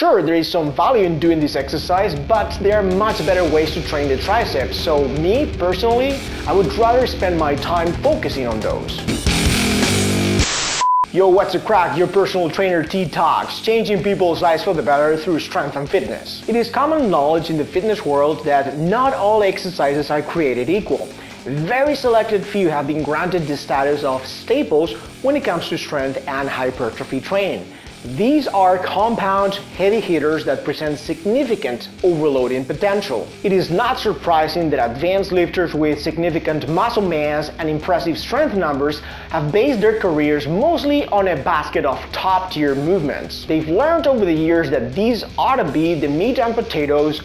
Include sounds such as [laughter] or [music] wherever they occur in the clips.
Sure, there is some value in doing this exercise, but there are much better ways to train the triceps, so me, personally, I would rather spend my time focusing on those. Yo, what's a crack? Your personal trainer TiToX, changing people's lives for the better through strength and fitness. It is common knowledge in the fitness world that not all exercises are created equal. Very selected few have been granted the status of staples when it comes to strength and hypertrophy training. These are compound heavy hitters that present significant overloading potential. It is not surprising that advanced lifters with significant muscle mass and impressive strength numbers have based their careers mostly on a basket of top tier movements. They've learned over the years that these ought to be the meat and potatoes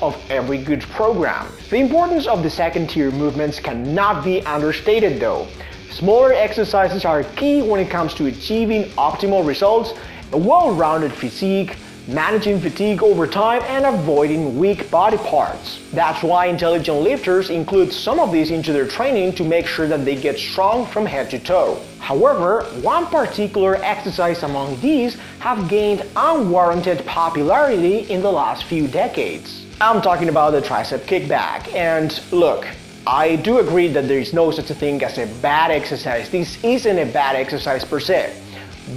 of every good program. The importance of the second tier movements cannot be understated though. Smaller exercises are key when it comes to achieving optimal results, a well-rounded physique, managing fatigue over time, and avoiding weak body parts. That's why intelligent lifters include some of these into their training to make sure that they get strong from head to toe. However, one particular exercise among these have gained unwarranted popularity in the last few decades. I'm talking about the tricep kickback, and look, I do agree that there is no such a thing as a bad exercise. This isn't a bad exercise per se.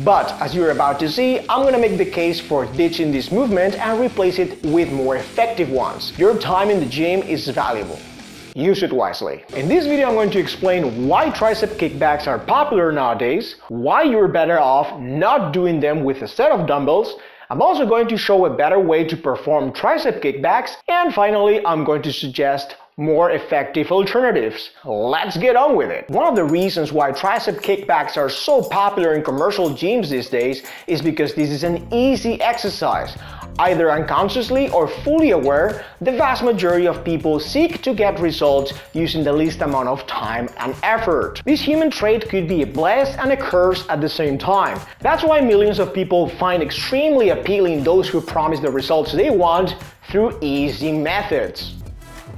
But as you're about to see, I'm gonna make the case for ditching this movement and replace it with more effective ones. Your time in the gym is valuable. Use it wisely. In this video, I'm going to explain why tricep kickbacks are popular nowadays, why you're better off not doing them with a set of dumbbells, I'm also going to show a better way to perform tricep kickbacks, and finally, I'm going to suggest more effective alternatives. Let's get on with it. One of the reasons why tricep kickbacks are so popular in commercial gyms these days is because this is an easy exercise. Either unconsciously or fully aware, the vast majority of people seek to get results using the least amount of time and effort. This human trait could be a bless and a curse at the same time. That's why millions of people find extremely appealing those who promise the results they want through easy methods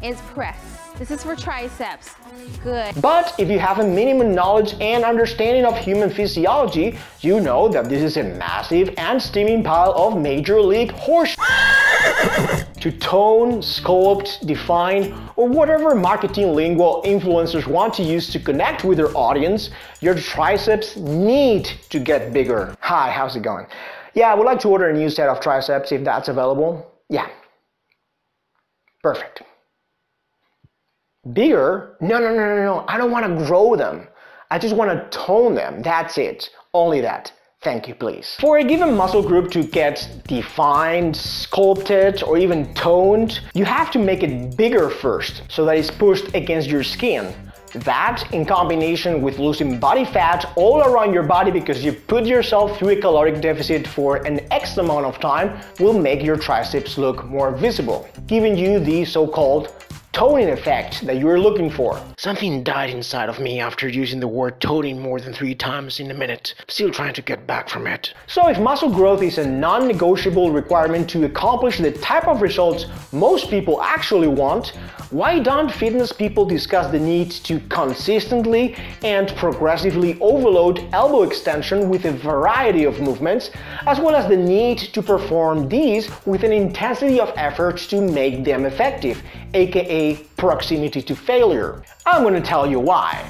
is press. This is for triceps. Good. But if you have a minimum knowledge and understanding of human physiology, you know that this is a massive and steaming pile of major league horse [laughs] to tone, sculpt, define, or whatever marketing lingo influencers want to use to connect with their audience, your triceps need to get bigger. Hi, how's it going? Yeah, I would like to order a new set of triceps if that's available. Yeah. Perfect. Bigger? No, no, no, no, no. I don't want to grow them. I just want to tone them. That's it. Only that. Thank you, please. For a given muscle group to get defined, sculpted, or even toned, you have to make it bigger first so that it's pushed against your skin. That, in combination with losing body fat all around your body because you put yourself through a caloric deficit for an X amount of time, will make your triceps look more visible, giving you the so-called toning effect that you were looking for. Something died inside of me after using the word toning more than three times in a minute. Still trying to get back from it. So if muscle growth is a non-negotiable requirement to accomplish the type of results most people actually want, why don't fitness people discuss the need to consistently and progressively overload elbow extension with a variety of movements, as well as the need to perform these with an intensity of effort to make them effective, aka proximity to failure? I'm gonna tell you why.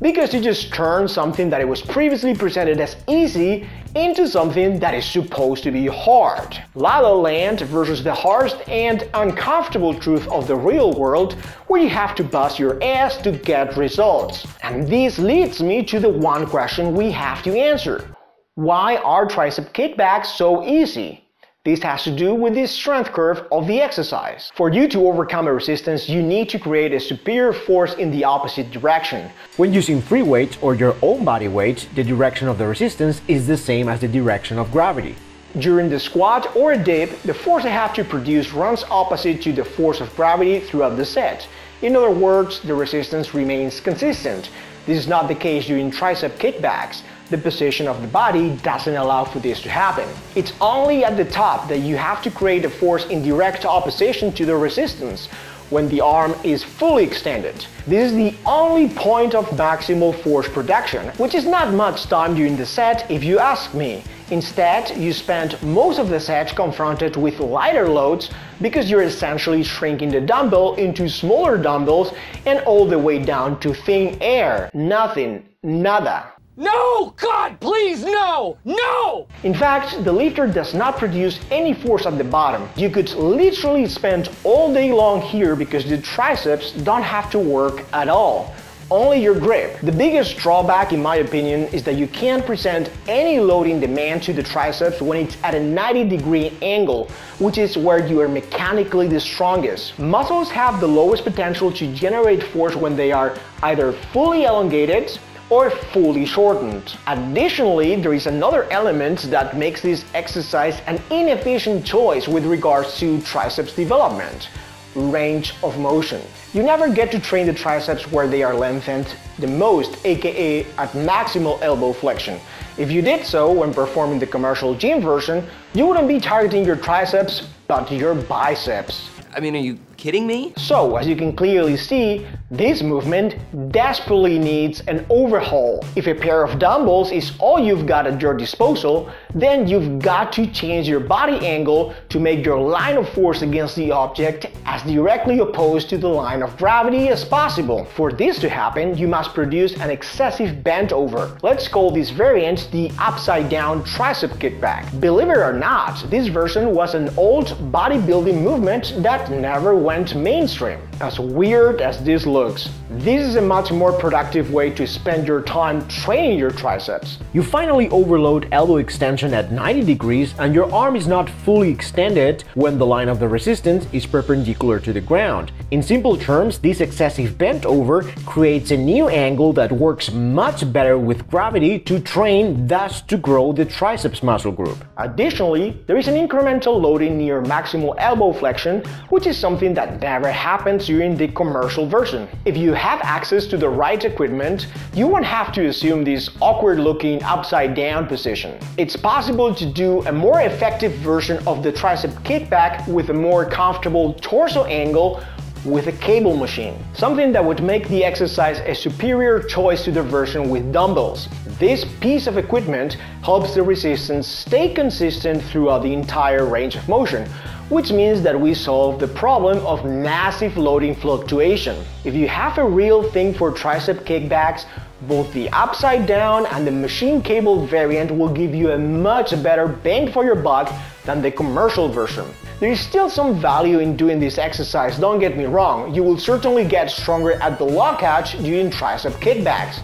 Because you just turn something that it was previously presented as easy into something that is supposed to be hard. La La Land versus the harsh and uncomfortable truth of the real world where you have to bust your ass to get results. And this leads me to the one question we have to answer. Why are tricep kickbacks so easy? This has to do with the strength curve of the exercise. For you to overcome a resistance, you need to create a superior force in the opposite direction. When using free weight or your own body weight, the direction of the resistance is the same as the direction of gravity. During the squat or a dip, the force I have to produce runs opposite to the force of gravity throughout the set. In other words, the resistance remains consistent. This is not the case during tricep kickbacks the position of the body doesn't allow for this to happen. It's only at the top that you have to create a force in direct opposition to the resistance, when the arm is fully extended. This is the only point of maximal force production, which is not much time during the set if you ask me. Instead, you spend most of the set confronted with lighter loads because you're essentially shrinking the dumbbell into smaller dumbbells and all the way down to thin air. Nothing. Nada. No! God, please, no! No! In fact, the lifter does not produce any force at the bottom. You could literally spend all day long here because the triceps don't have to work at all. Only your grip. The biggest drawback in my opinion is that you can't present any loading demand to the triceps when it's at a 90 degree angle, which is where you are mechanically the strongest. Muscles have the lowest potential to generate force when they are either fully elongated or fully shortened. Additionally, there is another element that makes this exercise an inefficient choice with regards to triceps development range of motion. You never get to train the triceps where they are lengthened the most, aka at maximal elbow flexion. If you did so when performing the commercial gym version, you wouldn't be targeting your triceps, but your biceps. I mean, are you kidding me? So, as you can clearly see, this movement desperately needs an overhaul. If a pair of dumbbells is all you've got at your disposal, then you've got to change your body angle to make your line of force against the object as directly opposed to the line of gravity as possible. For this to happen, you must produce an excessive bent over. Let's call this variant the upside down tricep kickback. Believe it or not, this version was an old bodybuilding movement that never went mainstream. As weird as this looks, this is a much more productive way to spend your time training your triceps. You finally overload elbow extension at 90 degrees and your arm is not fully extended when the line of the resistance is perpendicular to the ground. In simple terms, this excessive bent over creates a new angle that works much better with gravity to train, thus to grow the triceps muscle group. Additionally, there is an incremental loading near maximal elbow flexion, which is something that never happens during the commercial version. If you have access to the right equipment, you won't have to assume this awkward looking upside down position. It's possible to do a more effective version of the tricep kickback with a more comfortable torso angle with a cable machine, something that would make the exercise a superior choice to the version with dumbbells. This piece of equipment helps the resistance stay consistent throughout the entire range of motion, which means that we solve the problem of massive loading fluctuation. If you have a real thing for tricep kickbacks, both the upside down and the machine cable variant will give you a much better bang for your buck than the commercial version. There is still some value in doing this exercise, don't get me wrong, you will certainly get stronger at the lockout during tricep kickbacks.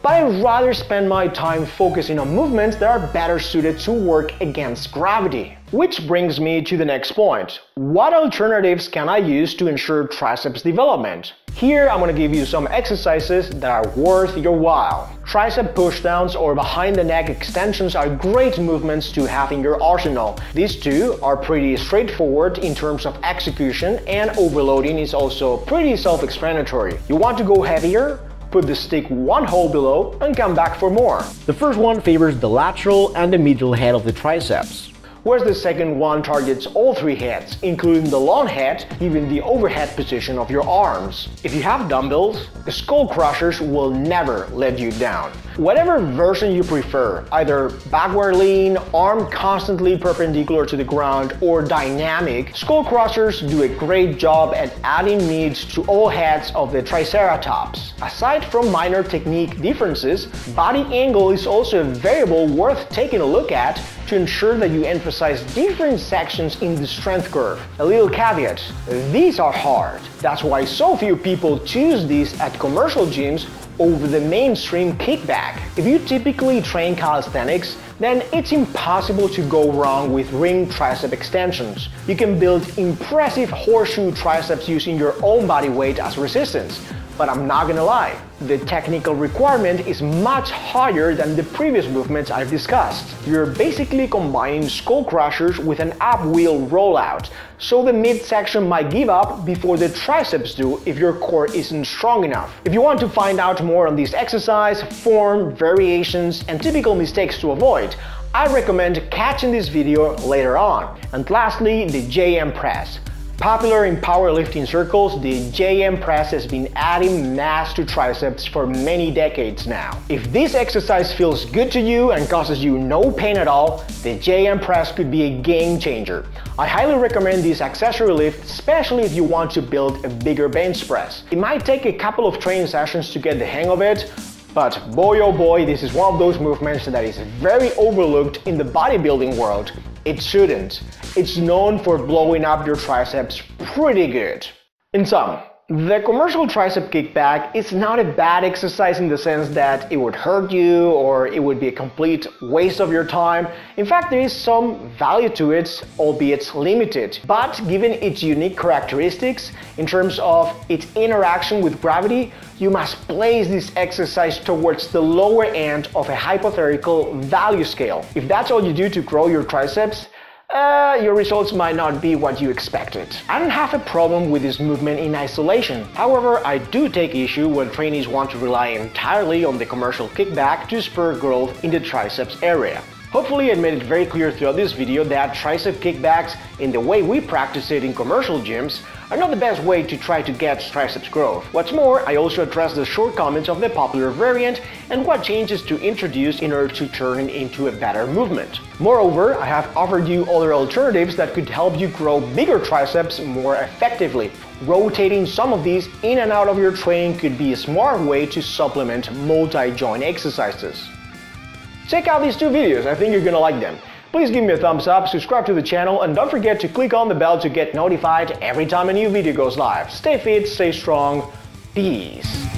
But I'd rather spend my time focusing on movements that are better suited to work against gravity. Which brings me to the next point. What alternatives can I use to ensure triceps development? Here I'm gonna give you some exercises that are worth your while. Tricep pushdowns or behind the neck extensions are great movements to have in your arsenal. These two are pretty straightforward in terms of execution and overloading is also pretty self-explanatory. You want to go heavier? Put the stick one hole below and come back for more. The first one favors the lateral and the medial head of the triceps whereas the second one targets all three heads, including the long head, even the overhead position of your arms. If you have dumbbells, the skull crushers will never let you down. Whatever version you prefer, either backward lean, arm constantly perpendicular to the ground, or dynamic, skull crushers do a great job at adding meat to all heads of the triceratops. Aside from minor technique differences, body angle is also a variable worth taking a look at to ensure that you emphasize different sections in the strength curve. A little caveat, these are hard. That's why so few people choose these at commercial gyms over the mainstream kickback. If you typically train calisthenics, then it's impossible to go wrong with ring tricep extensions. You can build impressive horseshoe triceps using your own body weight as resistance. But I'm not gonna lie, the technical requirement is much higher than the previous movements I've discussed. You're basically combining skull crushers with an ab wheel rollout, so the midsection might give up before the triceps do if your core isn't strong enough. If you want to find out more on this exercise, form, variations, and typical mistakes to avoid, I recommend catching this video later on. And lastly, the JM press. Popular in powerlifting circles, the JM press has been adding mass to triceps for many decades now. If this exercise feels good to you and causes you no pain at all, the JM press could be a game changer. I highly recommend this accessory lift, especially if you want to build a bigger bench press. It might take a couple of training sessions to get the hang of it, but boy oh boy, this is one of those movements that is very overlooked in the bodybuilding world. It shouldn't. It's known for blowing up your triceps pretty good. In sum, the commercial tricep kickback is not a bad exercise in the sense that it would hurt you or it would be a complete waste of your time. In fact, there is some value to it, albeit limited. But given its unique characteristics in terms of its interaction with gravity, you must place this exercise towards the lower end of a hypothetical value scale. If that's all you do to grow your triceps, uh, your results might not be what you expected. I don't have a problem with this movement in isolation. However, I do take issue when trainees want to rely entirely on the commercial kickback to spur growth in the triceps area. Hopefully I made it very clear throughout this video that tricep kickbacks in the way we practice it in commercial gyms are not the best way to try to get triceps growth. What's more, I also address the shortcomings of the popular variant and what changes to introduce in order to turn it into a better movement. Moreover, I have offered you other alternatives that could help you grow bigger triceps more effectively. Rotating some of these in and out of your training could be a smart way to supplement multi-joint exercises. Check out these two videos, I think you're gonna like them. Please give me a thumbs up, subscribe to the channel, and don't forget to click on the bell to get notified every time a new video goes live. Stay fit, stay strong, peace.